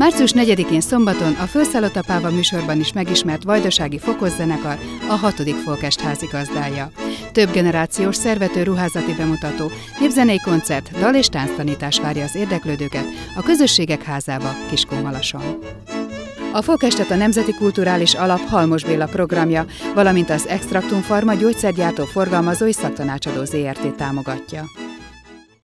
Március 4-én szombaton a Fölszállott Páva műsorban is megismert vajdasági fokozzenekar a hatodik Folkest házigazdája. Több generációs szervető ruházati bemutató, népzenei koncert, dal és tánctanítás várja az érdeklődőket a Közösségek házába Kiskunhalason. A Folkestet a Nemzeti Kulturális Alap Halmos Béla programja, valamint az Extraktum Pharma gyógyszergyártó forgalmazói szaktanácsadó ZRT támogatja.